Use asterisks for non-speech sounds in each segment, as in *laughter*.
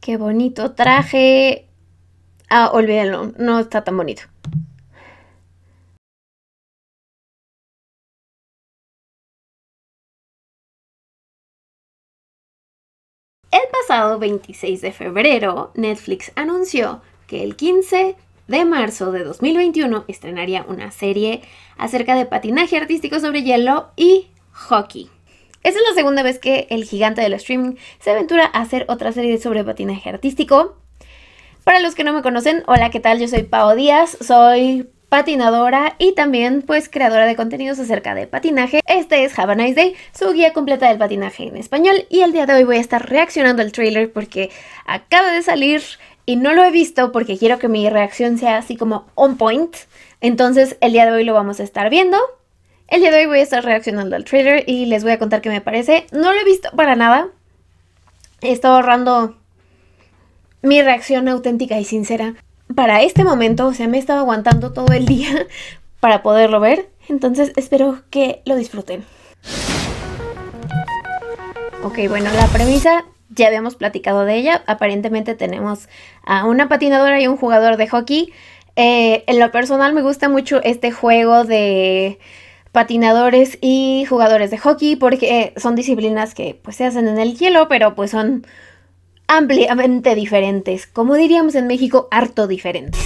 Qué bonito traje. Ah, olvídenlo, no está tan bonito. El pasado 26 de febrero, Netflix anunció que el 15 de marzo de 2021 estrenaría una serie acerca de patinaje artístico sobre hielo y hockey. Esta es la segunda vez que el gigante del streaming se aventura a hacer otra serie sobre patinaje artístico. Para los que no me conocen, hola, ¿qué tal? Yo soy Pao Díaz, soy patinadora y también pues creadora de contenidos acerca de patinaje. Este es Have a Nice Day, su guía completa del patinaje en español y el día de hoy voy a estar reaccionando al trailer porque acaba de salir y no lo he visto porque quiero que mi reacción sea así como on point. Entonces el día de hoy lo vamos a estar viendo. El día de hoy voy a estar reaccionando al trailer y les voy a contar qué me parece. No lo he visto para nada. He estado ahorrando mi reacción auténtica y sincera para este momento. O sea, me he estado aguantando todo el día *laughs* para poderlo ver. Entonces espero que lo disfruten. Ok, bueno, la premisa ya habíamos platicado de ella. Aparentemente tenemos a una patinadora y un jugador de hockey. Eh, en lo personal me gusta mucho este juego de patinadores y jugadores de hockey porque son disciplinas que pues se hacen en el hielo, pero pues son ampliamente diferentes, como diríamos en México, harto diferentes.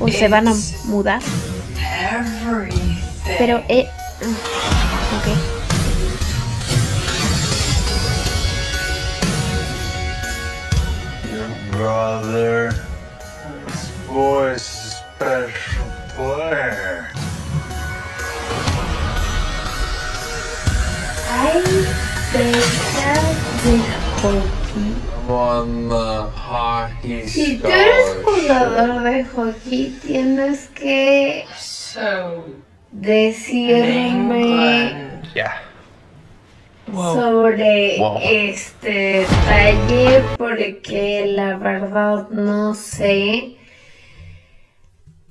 O se van a mudar. Pero, eh... Si tú eres jugador de hockey, tienes que So, decirme sobre Wow. este detalle porque la verdad no sé.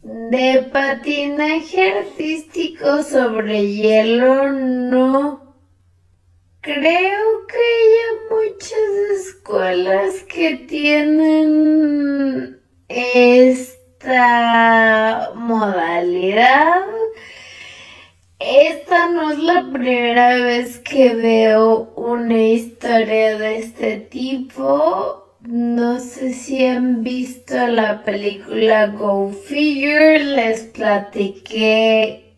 De patinaje artístico sobre hielo no creo que haya muchas escuelas que tienen esta modalidad. Esta no es la primera vez que veo una historia de este tipo. No sé si han visto la película Go Figure. Les platiqué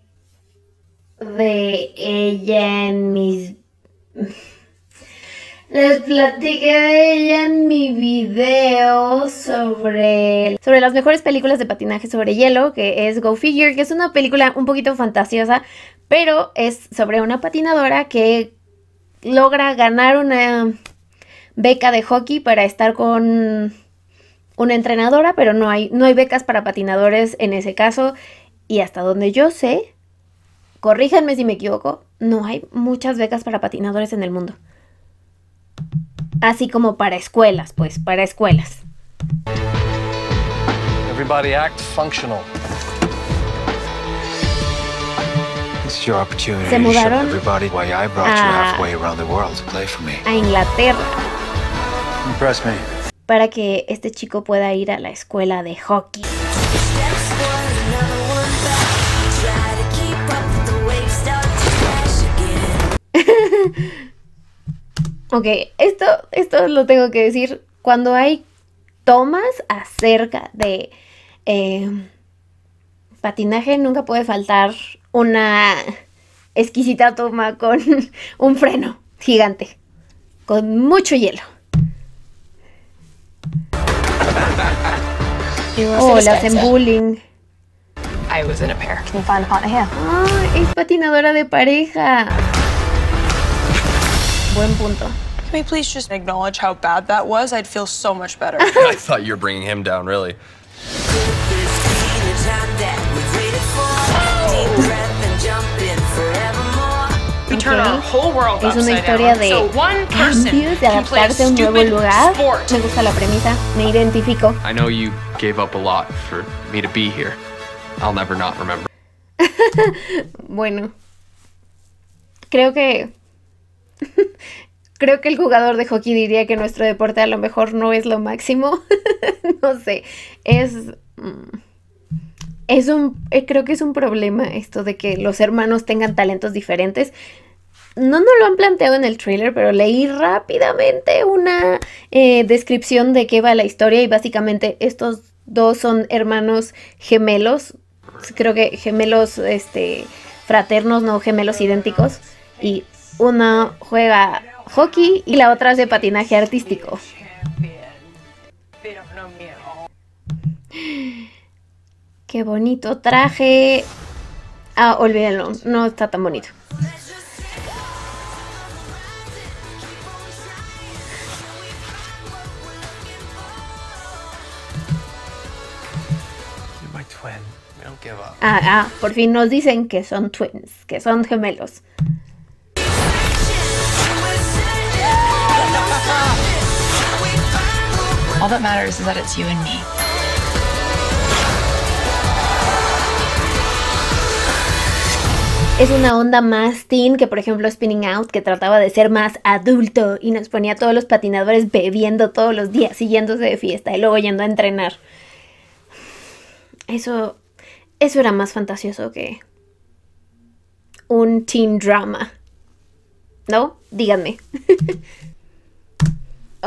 de ella en mis... Les platiqué de ella en mi video sobre, sobre las mejores películas de patinaje sobre hielo, que es Go Figure, que es una película un poquito fantasiosa, pero es sobre una patinadora que logra ganar una beca de hockey para estar con una entrenadora, pero no hay, no hay becas para patinadores en ese caso. Y hasta donde yo sé, corríjanme si me equivoco, no hay muchas becas para patinadores en el mundo. Así como para escuelas, pues, para escuelas. Everybody act functional. Se mudaron a-. A Inglaterra, Impress me. para que este chico pueda ir a la escuela de hockey. Ok, esto, esto lo tengo que decir. Cuando hay tomas acerca de eh, patinaje, nunca puede faltar una exquisita toma con *laughs* un freno gigante, con mucho hielo. *laughs* Oh, le hacen bullying. I was in a pair. Can you find a partner here? Ah, es patinadora de pareja. Buen punto. Can we please just acknowledge how bad that was? I'd feel so much better. *laughs* I thought you were bringing him down, really. We turn Ok. our whole world Es una upside historia down. de so one person cambios, de can play a adaptarse a un nuevo lugar. sport. Me gusta la premisa, me identifico. I know you gave up a lot for me to be here. I'll never not remember. *laughs* Bueno, creo que creo que el jugador de hockey diría que nuestro deporte a lo mejor no es lo máximo. *laughs* no sé, es mm, es un eh, creo que es un problema esto de que los hermanos tengan talentos diferentes. No nos lo han planteado en el trailer, pero leí rápidamente una eh, descripción de qué va la historia y básicamente estos dos son hermanos gemelos, creo que gemelos este fraternos, no gemelos idénticos y una juega hockey y la otra hace patinaje artístico. Qué bonito traje. Ah, olvídenlo, no está tan bonito. Ah, ah, por fin nos dicen que son twins, que son gemelos. All that matters is that it's you and me. Es una onda más teen que por ejemplo Spinning Out, que trataba de ser más adulto y nos ponía todos los patinadores bebiendo todos los días, siguiéndose de fiesta y luego yendo a entrenar. Eso, eso era más fantasioso que un teen drama. ¿No? Díganme. *laughs*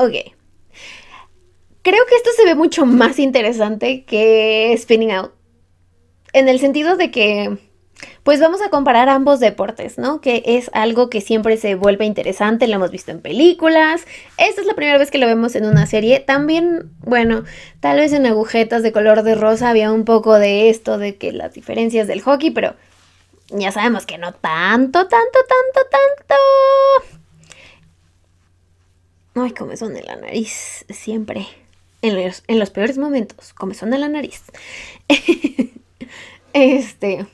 ok. Creo que esto se ve mucho más interesante que Spinning Out. En el sentido de que pues vamos a comparar ambos deportes, ¿no? Que es algo que siempre se vuelve interesante, lo hemos visto en películas. Esta es la primera vez que lo vemos en una serie. También, bueno, tal vez en agujetas de color de rosa había un poco de esto, de que las diferencias del hockey, pero ya sabemos que no tanto, tanto, tanto, tanto. Ay, comezón en la nariz, siempre. En los, en los peores momentos, comezón en la nariz. *laughs* este.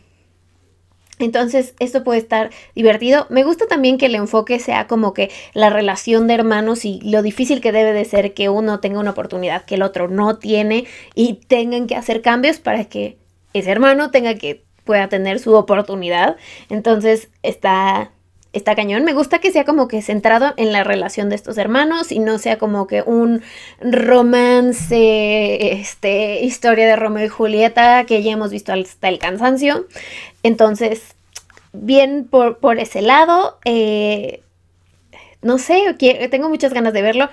Entonces, esto puede estar divertido. Me gusta también que el enfoque sea como que la relación de hermanos y lo difícil que debe de ser que uno tenga una oportunidad que el otro no tiene y tengan que hacer cambios para que ese hermano tenga que pueda tener su oportunidad. Entonces, está está cañón. Me gusta que sea como que centrado en la relación de estos hermanos y no sea como que un romance, este, historia de Romeo y Julieta que ya hemos visto hasta el cansancio. Entonces, bien por, por ese lado. eh, no sé, tengo muchas ganas de verlo.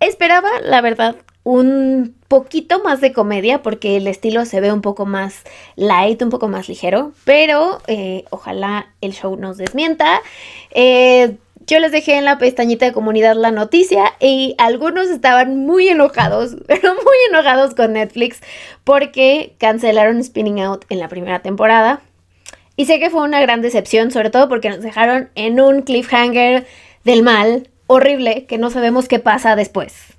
Esperaba, la verdad, un poquito más de comedia porque el estilo se ve un poco más light, un poco más ligero, pero eh, ojalá el show nos desmienta. Eh, yo les dejé en la pestañita de comunidad la noticia y algunos estaban muy enojados, *laughs* pero muy enojados con Netflix porque cancelaron Spinning Out en la primera temporada. Y sé que fue una gran decepción, sobre todo porque nos dejaron en un cliffhanger del mal horrible que no sabemos qué pasa después.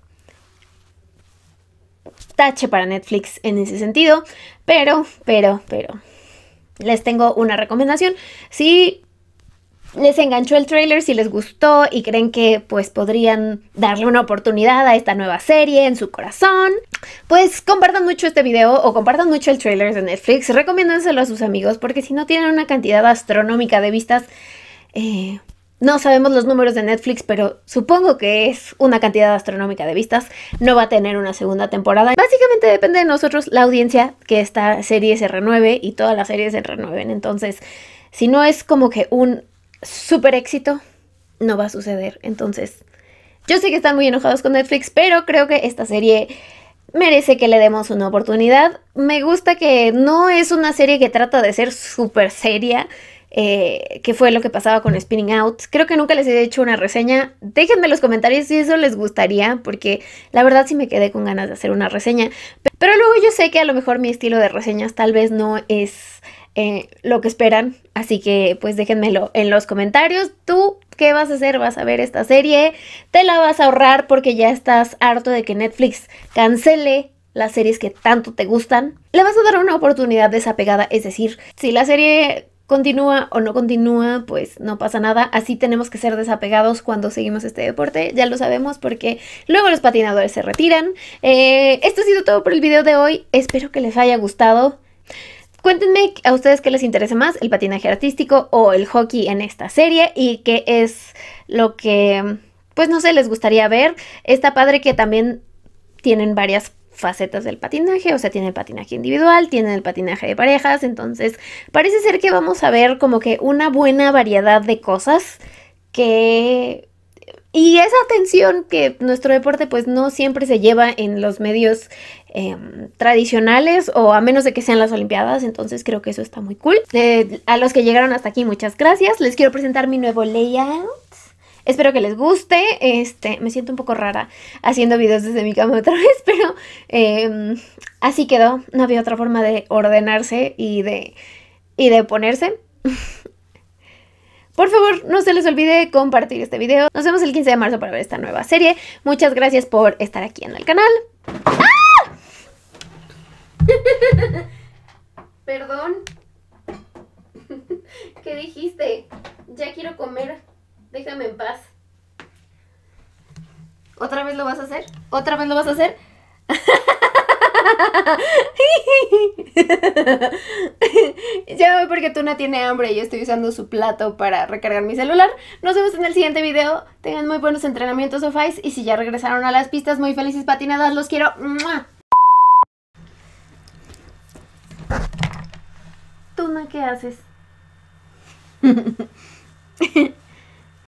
Tache para Netflix en ese sentido, pero, pero, pero, les tengo una recomendación. Si les enganchó el trailer, si les gustó y creen que pues podrían darle una oportunidad a esta nueva serie en su corazón, pues compartan mucho este video o compartan mucho el trailer de Netflix, recomiéndenselo a sus amigos porque si no tienen una cantidad astronómica de vistas, eh, no sabemos los números de Netflix, pero supongo que es una cantidad astronómica de vistas. No va a tener una segunda temporada. Básicamente depende de nosotros la audiencia que esta serie se renueve y todas las series se renueven. Entonces, si no es como que un super éxito, no va a suceder. Entonces, yo sé que están muy enojados con Netflix, pero creo que esta serie merece que le demos una oportunidad. Me gusta que no es una serie que trata de ser súper seria, eh, que fue lo que pasaba con Spinning Out. Creo que nunca les he hecho una reseña. Déjenme en los comentarios si eso les gustaría, porque la verdad sí me quedé con ganas de hacer una reseña. Pe- Pero luego yo sé que a lo mejor mi estilo de reseñas tal vez no es eh, lo que esperan. Así que pues déjenmelo en los comentarios. ¿Tú qué vas a hacer? ¿Vas a ver esta serie? ¿Te la vas a ahorrar porque ya estás harto de que Netflix cancele las series que tanto te gustan? ¿Le vas a dar una oportunidad desapegada? Es decir, si la serie continúa o no continúa, pues no pasa nada. Así tenemos que ser desapegados cuando seguimos este deporte. Ya lo sabemos porque luego los patinadores se retiran. Eh, esto ha sido todo por el video de hoy. Espero que les haya gustado. Cuéntenme a ustedes qué les interesa más, el patinaje artístico o el hockey en esta serie y qué es lo que, pues no sé, les gustaría ver. Está padre que también tienen varias facetas del patinaje, o sea, tiene el patinaje individual, tiene el patinaje de parejas, entonces parece ser que vamos a ver como que una buena variedad de cosas que... Y esa atención que nuestro deporte pues no siempre se lleva en los medios eh, tradicionales o a menos de que sean las Olimpiadas, entonces creo que eso está muy cool. Eh, a los que llegaron hasta aquí, muchas gracias. Les quiero presentar mi nuevo layout. Espero que les guste. Este, me siento un poco rara haciendo videos desde mi cama otra *laughs* vez, pero eh, así quedó. No había otra forma de ordenarse y de, y de ponerse. Por favor, no se les olvide compartir este video. Nos vemos el 15 de marzo para ver esta nueva serie. Muchas gracias por estar aquí en el canal. Perdón. *laughs* ¿Qué dijiste? Ya quiero comer. Déjame en paz. ¿Otra vez lo vas a hacer? ¿Otra vez lo vas a hacer? *laughs* ya voy porque Tuna tiene hambre y estoy usando su plato para recargar mi celular. Nos vemos en el siguiente video. Tengan muy buenos entrenamientos, Sofais. Y si ya regresaron a las pistas, muy felices patinadas. Los quiero. Tuna, ¿qué haces? *laughs*